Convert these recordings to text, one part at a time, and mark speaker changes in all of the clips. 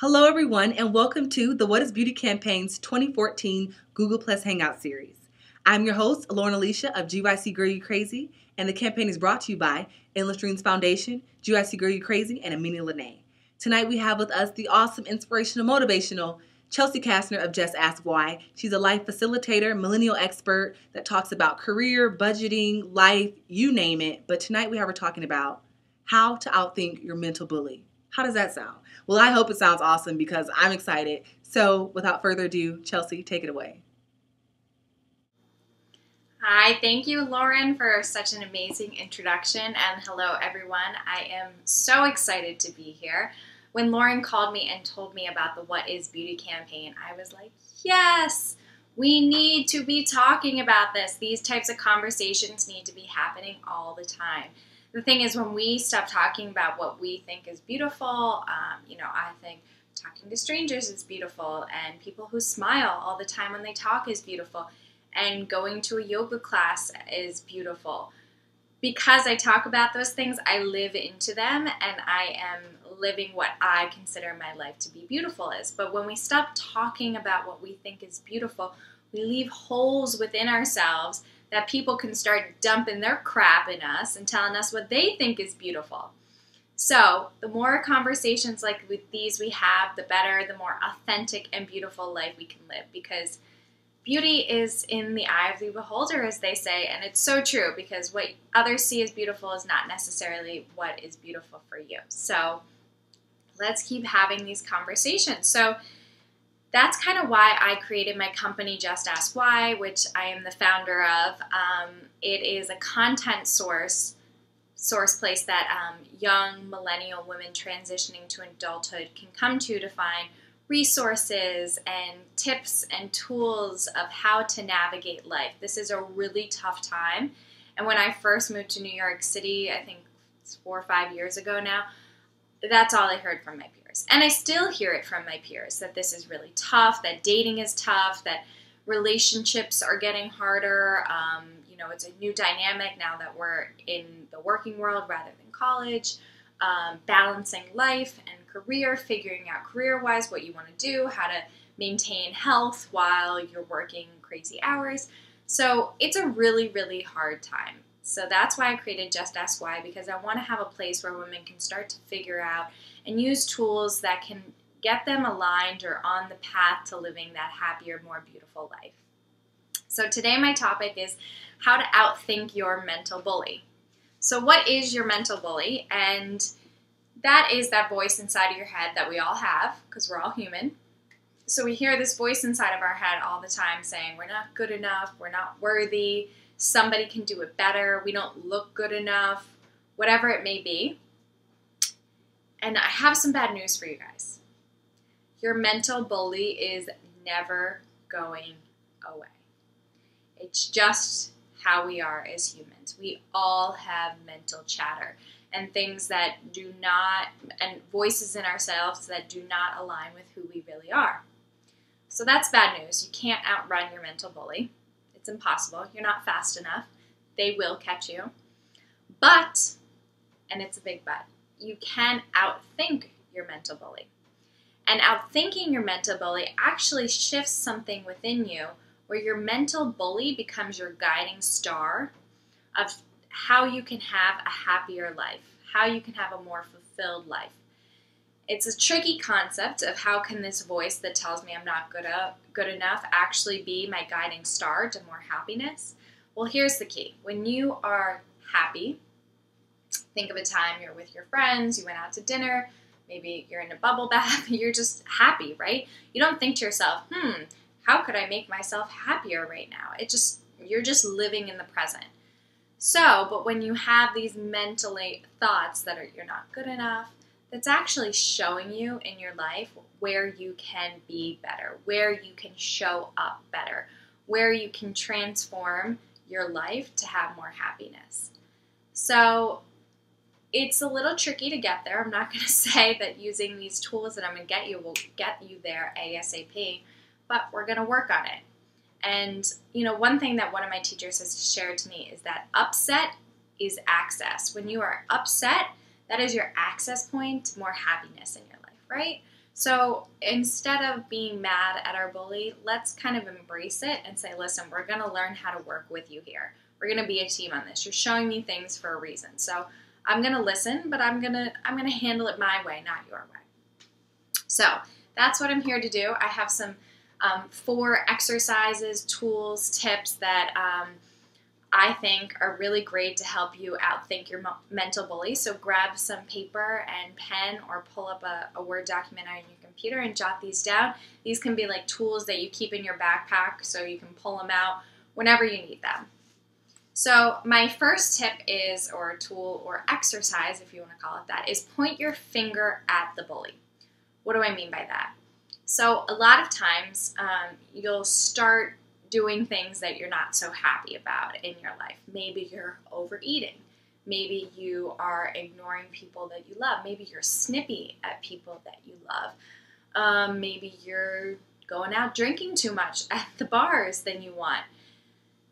Speaker 1: Hello, everyone, and welcome to the What is Beauty campaign's 2014 Google Plus Hangout series. I'm your host, Lauren Alicia of GYC Girl You Crazy, and the campaign is brought to you by Endless Dreams Foundation, GYC Girl You Crazy, and Amina Lene. Tonight we have with us the awesome, inspirational, motivational Chelsea Castner of Just Ask Y. She's a life facilitator, millennial expert that talks about career, budgeting, life, you name it. But tonight we have her talking about how to outthink your mental bully. How does that sound? Well, I hope it sounds awesome because I'm excited. So, without further ado, Chelsea, take it away.
Speaker 2: Hi, thank you, Lauren, for such an amazing introduction. And hello, everyone. I am so excited to be here. When Lauren called me and told me about the What is Beauty campaign, I was like, yes, we need to be talking about this. These types of conversations need to be happening all the time the thing is, when we stop talking about what we think is beautiful, um, you know, I think talking to strangers is beautiful, and people who smile all the time when they talk is beautiful, and going to a yoga class is beautiful. Because I talk about those things, I live into them, and I am living what I consider my life to be beautiful is. But when we stop talking about what we think is beautiful, we leave holes within ourselves that people can start dumping their crap in us and telling us what they think is beautiful. So, the more conversations like with these we have, the better, the more authentic and beautiful life we can live because beauty is in the eye of the beholder, as they say, and it's so true because what others see as beautiful is not necessarily what is beautiful for you. So, let's keep having these conversations. So, that's kind of why I created my company, Just Ask Y, which I am the founder of. Um, it is a content source source place that um, young millennial women transitioning to adulthood can come to to find resources and tips and tools of how to navigate life. This is a really tough time. And when I first moved to New York City, I think it's four or five years ago now, that's all I heard from my peers. And I still hear it from my peers that this is really tough, that dating is tough, that relationships are getting harder. Um, you know, it's a new dynamic now that we're in the working world rather than college. Um, balancing life and career, figuring out career wise what you want to do, how to maintain health while you're working crazy hours. So it's a really, really hard time. So that's why I created Just Ask Y because I want to have a place where women can start to figure out and use tools that can get them aligned or on the path to living that happier, more beautiful life. So today my topic is how to outthink your mental bully. So what is your mental bully? And that is that voice inside of your head that we all have because we're all human. So we hear this voice inside of our head all the time saying we're not good enough, we're not worthy, somebody can do it better, we don't look good enough, whatever it may be. And I have some bad news for you guys. Your mental bully is never going away. It's just how we are as humans. We all have mental chatter and things that do not, and voices in ourselves that do not align with who we really are. So that's bad news. You can't outrun your mental bully. It's impossible. You're not fast enough. They will catch you. But, and it's a big but, you can outthink your mental bully. And outthinking your mental bully actually shifts something within you where your mental bully becomes your guiding star of how you can have a happier life, how you can have a more fulfilled life. It's a tricky concept of how can this voice that tells me I'm not good, up, good enough actually be my guiding star to more happiness? Well, here's the key. When you are happy, think of a time you're with your friends, you went out to dinner, maybe you're in a bubble bath, you're just happy, right? You don't think to yourself, hmm, how could I make myself happier right now? It just, you're just living in the present. So, but when you have these mentally thoughts that are, you're not good enough, that's actually showing you in your life where you can be better, where you can show up better, where you can transform your life to have more happiness. So it's a little tricky to get there. I'm not going to say that using these tools that I'm going to get you will get you there ASAP, but we're going to work on it. And, you know, one thing that one of my teachers has shared to me is that upset is access. When you are upset, that is your access point to more happiness in your life, right? So instead of being mad at our bully, let's kind of embrace it and say, listen, we're going to learn how to work with you here. We're going to be a team on this. You're showing me things for a reason. So I'm going to listen, but I'm going to I'm going to handle it my way, not your way. So that's what I'm here to do. I have some um, four exercises, tools, tips that um, I think are really great to help you outthink your mental bully. So grab some paper and pen or pull up a, a, Word document on your computer and jot these down. These can be like tools that you keep in your backpack so you can pull them out whenever you need them. So, my first tip is, or tool or exercise, if you want to call it that, is point your finger at the bully. What do I mean by that? So, a lot of times um, you'll start doing things that you're not so happy about in your life. Maybe you're overeating. Maybe you are ignoring people that you love. Maybe you're snippy at people that you love. Um, maybe you're going out drinking too much at the bars than you want.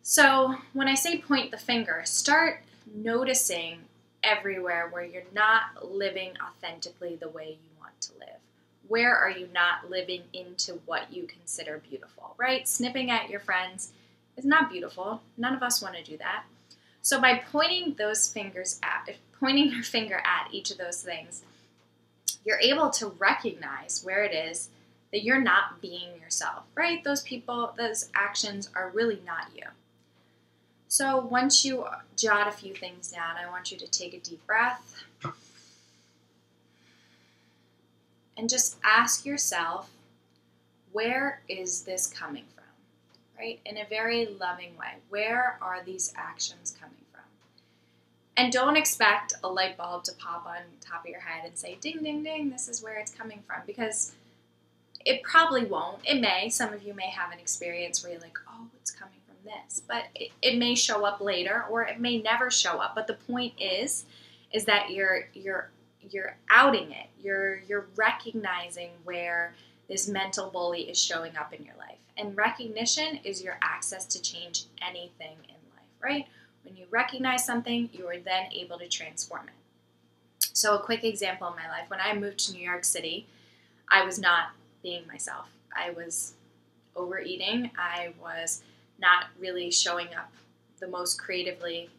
Speaker 2: So, when I say point the finger, start noticing everywhere where you're not living authentically the way you want to live where are you not living into what you consider beautiful, right? Snipping at your friends is not beautiful. None of us want to do that. So by pointing those fingers at, pointing your finger at each of those things, you're able to recognize where it is that you're not being yourself, right? Those people, those actions are really not you. So once you jot a few things down, I want you to take a deep breath and just ask yourself, where is this coming from? Right? In a very loving way. Where are these actions coming from? And don't expect a light bulb to pop on top of your head and say, ding, ding, ding, this is where it's coming from. Because it probably won't. It may. Some of you may have an experience where you're like, oh, it's coming from this. But it, it may show up later or it may never show up. But the point is, is that you're you're you're outing it. You're you're recognizing where this mental bully is showing up in your life. And recognition is your access to change anything in life, right? When you recognize something, you are then able to transform it. So, a quick example in my life when I moved to New York City, I was not being myself. I was overeating. I was not really showing up the most creatively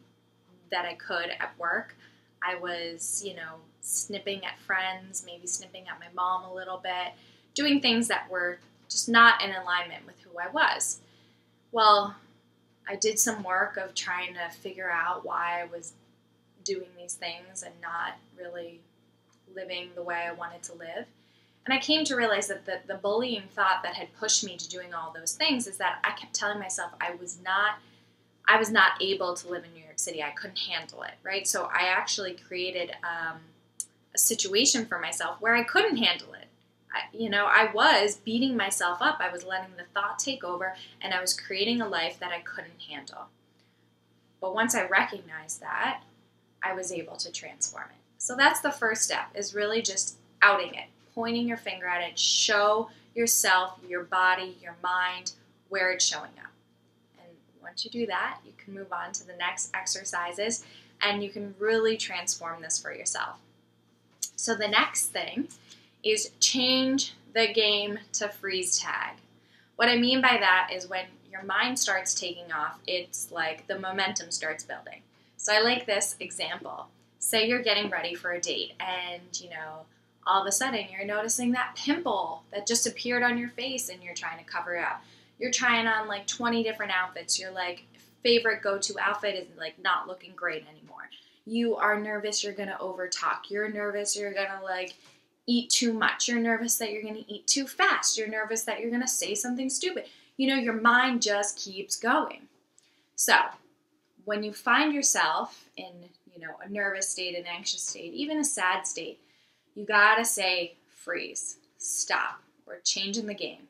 Speaker 2: that I could at work. I was, you know, snipping at friends, maybe snipping at my mom a little bit, doing things that were just not in alignment with who I was. Well, I did some work of trying to figure out why I was doing these things and not really living the way I wanted to live. And I came to realize that the, the bullying thought that had pushed me to doing all those things is that I kept telling myself I was not I was not able to live in New York City. I couldn't handle it, right? So I actually created um, a situation for myself where I couldn't handle it. I, you know, I was beating myself up. I was letting the thought take over, and I was creating a life that I couldn't handle. But once I recognized that, I was able to transform it. So that's the first step is really just outing it, pointing your finger at it, show yourself, your body, your mind where it's showing up. And once you do that, you can move on to the next exercises and you can really transform this for yourself. So the next thing is change the game to freeze tag. What I mean by that is when your mind starts taking off, it's like the momentum starts building. So I like this example. Say you're getting ready for a date and, you know, all of a sudden you're noticing that pimple that just appeared on your face and you're trying to cover it up. You're trying on like 20 different outfits. Your like favorite go-to outfit is like not looking great anymore you are nervous you're going to overtalk. You're nervous you're going to like eat too much. You're nervous that you're going to eat too fast. You're nervous that you're going to say something stupid. You know, your mind just keeps going. So, when you find yourself in, you know, a nervous state, an anxious state, even a sad state, you got to say freeze. Stop. We're changing the game.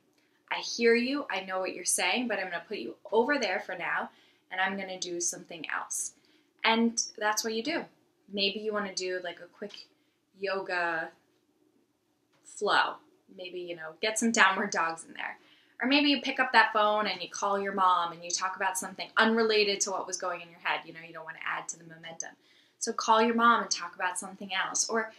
Speaker 2: I hear you. I know what you're saying, but I'm going to put you over there for now and I'm going to do something else. And that's what you do. Maybe you want to do like a quick yoga flow. Maybe, you know, get some downward dogs in there. Or maybe you pick up that phone and you call your mom and you talk about something unrelated to what was going in your head. You know, you don't want to add to the momentum. So call your mom and talk about something else. Or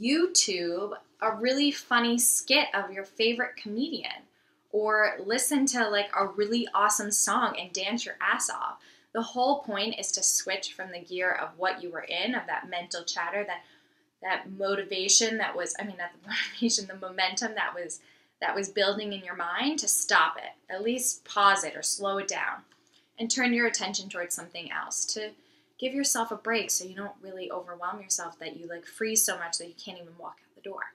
Speaker 2: YouTube a really funny skit of your favorite comedian or listen to like a really awesome song and dance your ass off. The whole point is to switch from the gear of what you were in, of that mental chatter, that that motivation that was I mean not the motivation, the momentum that was that was building in your mind to stop it. At least pause it or slow it down and turn your attention towards something else to give yourself a break so you don't really overwhelm yourself that you like freeze so much that you can't even walk out the door.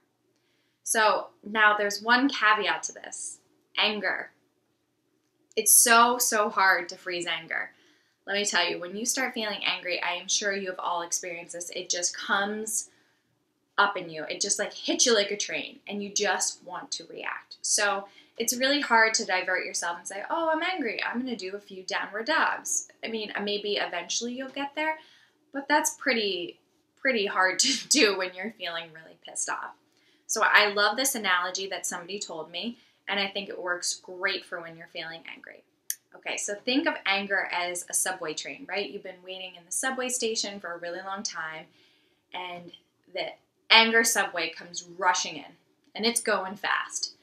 Speaker 2: So now there's one caveat to this anger. It's so, so hard to freeze anger. Let me tell you, when you start feeling angry, I am sure you have all experienced this. It just comes up in you. It just like hits you like a train and you just want to react. So it's really hard to divert yourself and say, oh, I'm angry. I'm going to do a few downward dogs. I mean, maybe eventually you'll get there, but that's pretty, pretty hard to do when you're feeling really pissed off. So I love this analogy that somebody told me, and I think it works great for when you're feeling angry. Okay, so think of anger as a subway train, right? You've been waiting in the subway station for a really long time, and the anger subway comes rushing in, and it's going fast.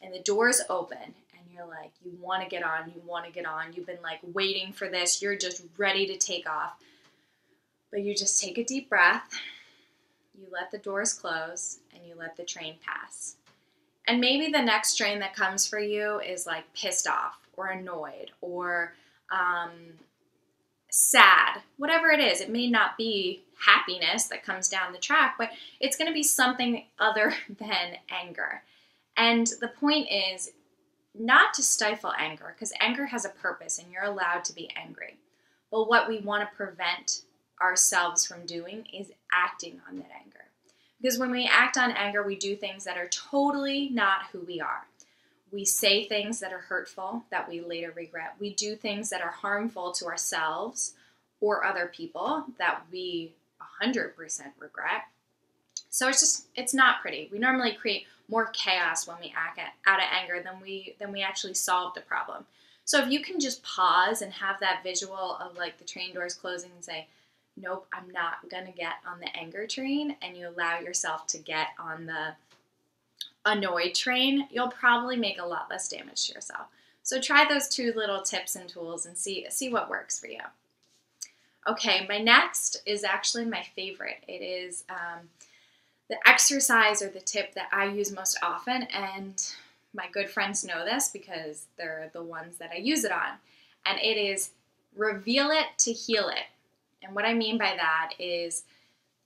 Speaker 2: And the doors open and you're like you want to get on you want to get on. You've been like waiting for this. You're just ready to take off. But you just take a deep breath you let the doors close and you let the train pass. And maybe the next train that comes for you is like pissed off or annoyed or um, sad whatever it is it may not be happiness that comes down the track but it's going to be something other than anger and the point is not to stifle anger, because anger has a purpose and you're allowed to be angry. But what we want to prevent ourselves from doing is acting on that anger. Because when we act on anger, we do things that are totally not who we are. We say things that are hurtful that we later regret. We do things that are harmful to ourselves or other people that we 100% regret. So it's just, it's not pretty. We normally create more chaos when we act out of anger than we than we actually solve the problem. So if you can just pause and have that visual of like the train doors closing and say, "Nope, I'm not going to get on the anger train," and you allow yourself to get on the annoyed train, you'll probably make a lot less damage to yourself. So try those two little tips and tools and see see what works for you. Okay, my next is actually my favorite. It is um, the exercise or the tip that I use most often, and my good friends know this because they're the ones that I use it on, and it is reveal it to heal it. And what I mean by that is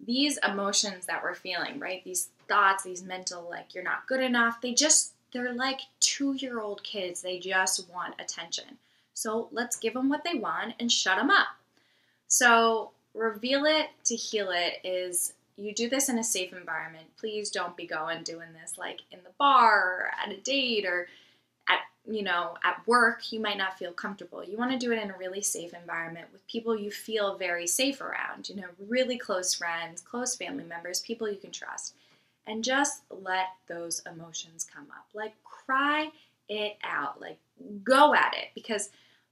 Speaker 2: these emotions that we're feeling, right? These thoughts, these mental, like you're not good enough, they just, they're like two year old kids. They just want attention. So let's give them what they want and shut them up. So, reveal it to heal it is you do this in a safe environment. Please don't be going doing this like in the bar or at a date or at you know at work. You might not feel comfortable. You want to do it in a really safe environment with people you feel very safe around. You know, really close friends, close family members, people you can trust, and just let those emotions come up. Like cry it out. Like go at it because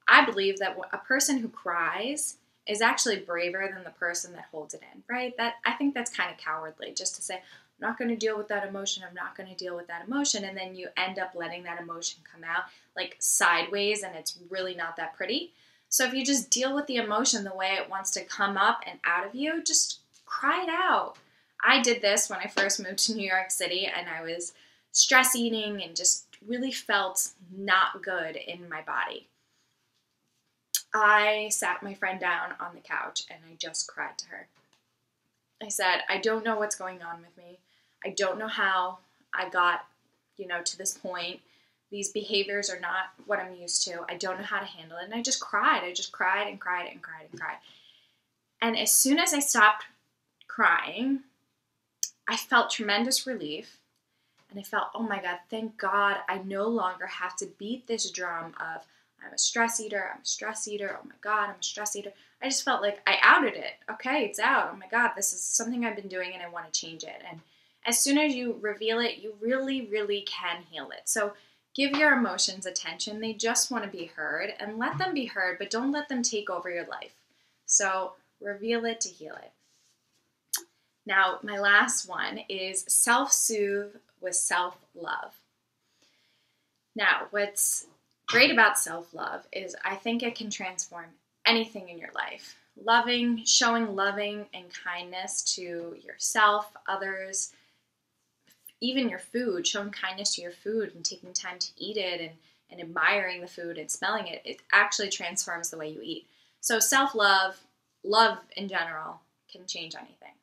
Speaker 2: I believe that a person who cries is actually braver than the person that holds it in, right? That I think that's kind of cowardly just to say, I'm not going to deal with that emotion, I'm not going to deal with that emotion, and then you end up letting that emotion come out like sideways and it's really not that pretty. So if you just deal with the emotion the way it wants to come up and out of you, just cry it out. I did this when I first moved to New York City and I was stress eating and just really felt not good in my body. I sat my friend down on the couch and I just cried to her. I said, I don't know what's going on with me. I don't know how I got, you know, to this point. These behaviors are not what I'm used to. I don't know how to handle it. And I just cried. I just cried and cried and cried and cried. And as soon as I stopped crying, I felt tremendous relief. And I felt, oh my God, thank God I no longer have to beat this drum of I'm a stress eater. I'm a stress eater. Oh my God, I'm a stress eater. I just felt like I outed it. Okay, it's out. Oh my God, this is something I've been doing and I want to change it. And as soon as you reveal it, you really, really can heal it. So give your emotions attention. They just want to be heard and let them be heard, but don't let them take over your life. So reveal it to heal it. Now, my last one is self soothe with self love. Now, what's great about self love is I think it can transform anything in your life. Loving, showing loving and kindness to yourself, others, even your food, showing kindness to your food and taking time to eat it and, and admiring the food and smelling it, it actually transforms the way you eat. So, self love, love in general, can change anything.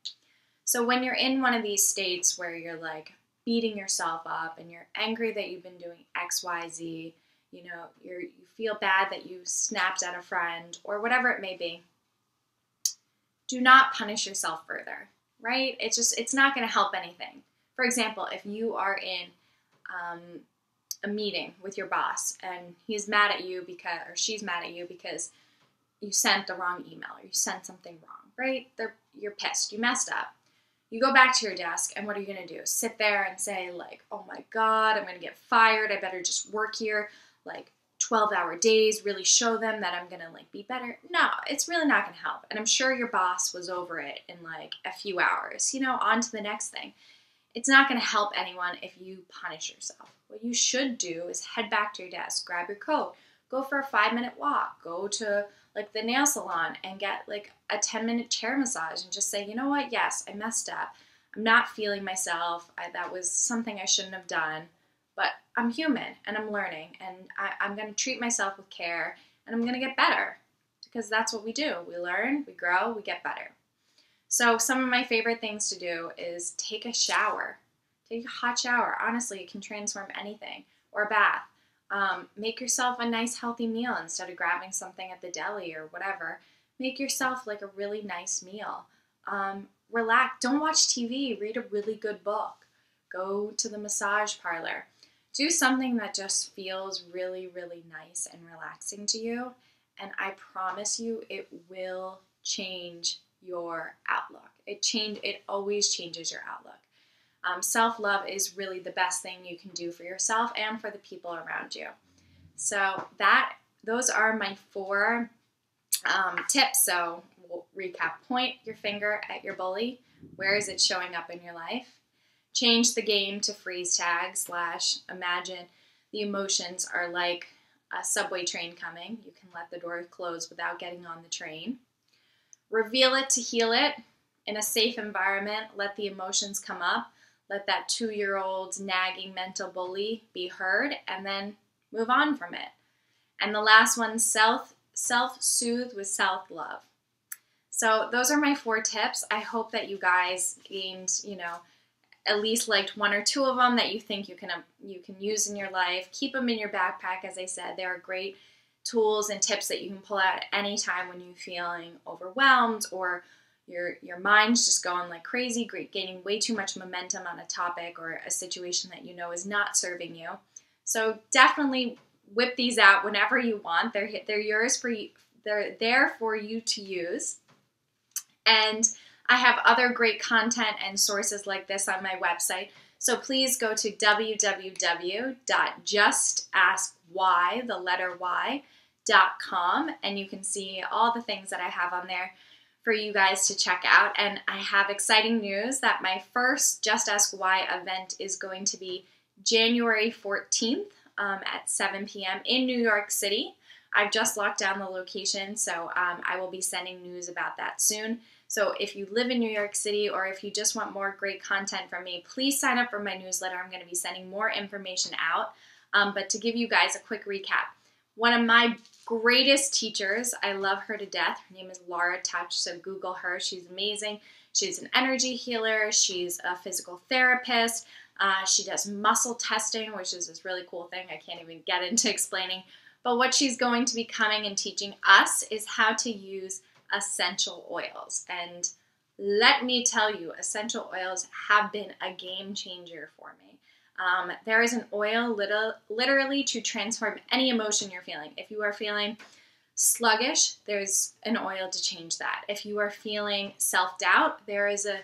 Speaker 2: So, when you're in one of these states where you're like beating yourself up and you're angry that you've been doing X, Y, Z, you know, you're, you feel bad that you snapped at a friend or whatever it may be, do not punish yourself further, right? It's just, it's not going to help anything. For example, if you are in um, a meeting with your boss and he's mad at you because, or she's mad at you because you sent the wrong email or you sent something wrong, right? They're, you're pissed, you messed up. You go back to your desk, and what are you gonna do? Sit there and say, like, oh my God, I'm gonna get fired. I better just work here like 12 hour days, really show them that I'm gonna like be better. No, it's really not gonna help. And I'm sure your boss was over it in like a few hours, you know, on to the next thing. It's not gonna help anyone if you punish yourself. What you should do is head back to your desk, grab your coat, go for a five minute walk, go to like the nail salon and get like a 10 minute chair massage and just say, you know what, yes, I messed up. I'm not feeling myself. I, that was something I shouldn't have done. But I'm human and I'm learning and I, I'm going to treat myself with care and I'm going to get better because that's what we do. We learn, we grow, we get better. So, some of my favorite things to do is take a shower. Take a hot shower. Honestly, it can transform anything. Or a bath. Um, make yourself a nice, healthy meal instead of grabbing something at the deli or whatever. Make yourself like a really nice meal. Um, relax. Don't watch TV. Read a really good book. Go to the massage parlor. Do something that just feels really, really nice and relaxing to you. And I promise you, it will change your outlook. It change. It always changes your outlook. Um, Self love is really the best thing you can do for yourself and for the people around you. So that those are my four um, tips. So we'll recap: point your finger at your bully. Where is it showing up in your life? Change the game to freeze tag slash imagine the emotions are like a subway train coming. You can let the door close without getting on the train. Reveal it to heal it in a safe environment. Let the emotions come up let that two year old nagging mental bully be heard and then move on from it. And the last one, self self soothe with self love. So those are my four tips. I hope that you guys gained, you know, at least liked one or two of them that you think you can you can use in your life. Keep them in your backpack. As I said, they are great tools and tips that you can pull out at any time when you're feeling overwhelmed or your your mind's just going like crazy, gaining way too much momentum on a topic or a situation that you know is not serving you. So definitely whip these out whenever you want. They're they're yours for you. They're there for you to use. And I have other great content and sources like this on my website. So please go to www.justasky, the letter Y, dot com, and you can see all the things that I have on there for you guys to check out. And I have exciting news that my first Just Ask Y event is going to be January 14th um, at 7 p.m. in New York City. I've just locked down the location, so um, I will be sending news about that soon. So if you live in New York City or if you just want more great content from me, please sign up for my newsletter. I'm going to be sending more information out. Um, but to give you guys a quick recap, one of my greatest teachers. I love her to death. Her name is Laura Touch, so Google her. She's amazing. She's an energy healer, she's a physical therapist. Uh, she does muscle testing, which is this really cool thing I can't even get into explaining. But what she's going to be coming and teaching us is how to use essential oils. And let me tell you, essential oils have been a game changer for me. Um, there is an oil little, literally to transform any emotion you're feeling. If you are feeling sluggish, there's an oil to change that. If you are feeling self doubt, there is a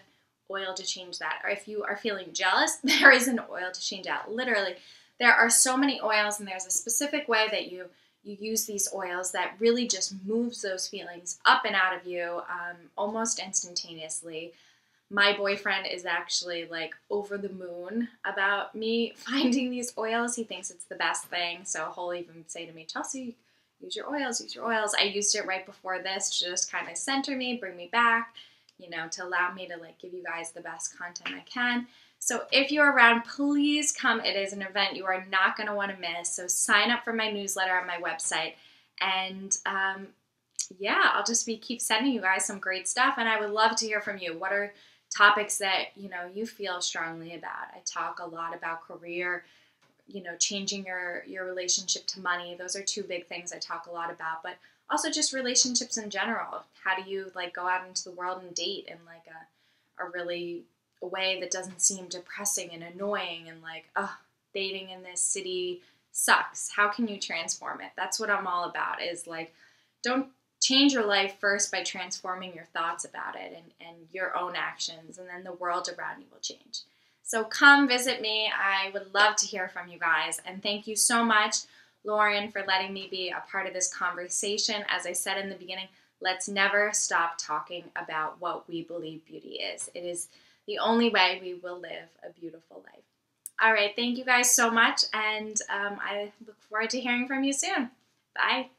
Speaker 2: oil to change that. Or if you are feeling jealous, there is an oil to change that. Literally, there are so many oils, and there's a specific way that you you use these oils that really just moves those feelings up and out of you um, almost instantaneously. My boyfriend is actually like over the moon about me finding these oils. He thinks it's the best thing. So he'll even say to me, Chelsea, use your oils, use your oils. I used it right before this to just kind of center me, bring me back, you know, to allow me to like give you guys the best content I can. So if you're around, please come. It is an event you are not going to want to miss. So sign up for my newsletter on my website. And um, yeah, I'll just be keep sending you guys some great stuff. And I would love to hear from you. What are topics that you know you feel strongly about? I talk a lot about career, you know, changing your your relationship to money. Those are two big things I talk a lot about. But also just relationships in general. How do you like go out into the world and date in like a a really a way that doesn't seem depressing and annoying and like, oh, dating in this city sucks. How can you transform it? That's what I'm all about is like, don't change your life first by transforming your thoughts about it and, and your own actions, and then the world around you will change. So come visit me. I would love to hear from you guys. And thank you so much, Lauren, for letting me be a part of this conversation. As I said in the beginning, let's never stop talking about what we believe beauty is. It is the only way we will live a beautiful life. All right, thank you guys so much, and um, I look forward to hearing from you soon. Bye.